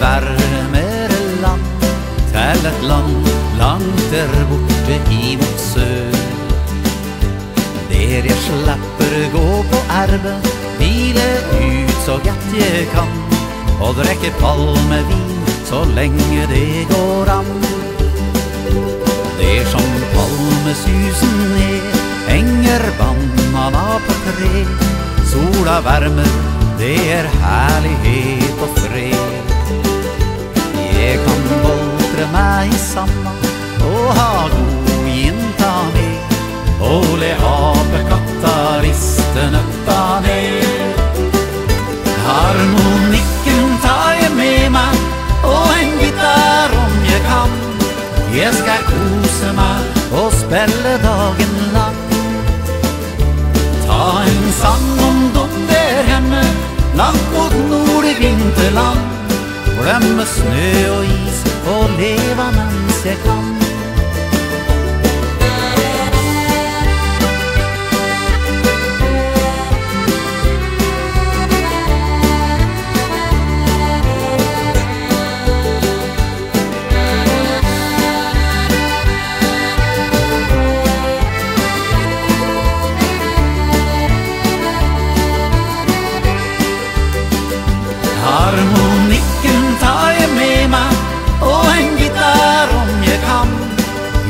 nærmere land, til et land langt der borte imot sør. Der jeg slipper gå på erve hvile ut så godt jeg kan, og drikke palmevin så lenge det går an. Der som palmesusen er, henger banana på tre. Sola varmer, det er herlighet og fred. Jeg kan boltre meg i sanda og ha god jinta med. Og le apekatta riste nøtta ned. Harmonikken tar jeg med meg, og en gitar om jeg kan. Jeg skal kose meg og spille dagen lang. Langt mot nord i vinterland. Glemme snø og is og leve mens jeg kan. Harmonikken tar jeg med meg, og en gitar om jeg kan.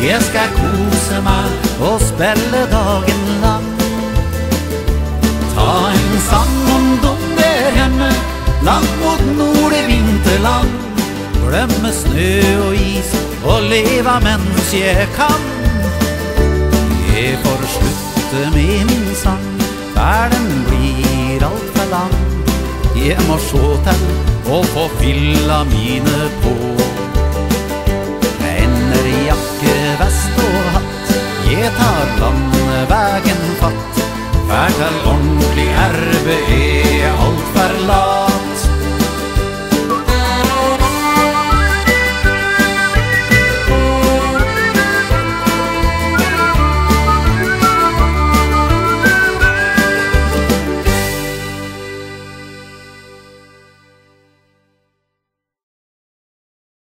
Jeg skal kose meg og spille dagen lang. Ta en sang om der hjemme, langt mot nord i vinterland. Glemme snø og is og leve mens jeg kan. Jeg får slutte med min sang, verden blir altfor lang. Jeg må se til å få fylla mine på. Ender jakke, vest og hatt, jeg tar landeveien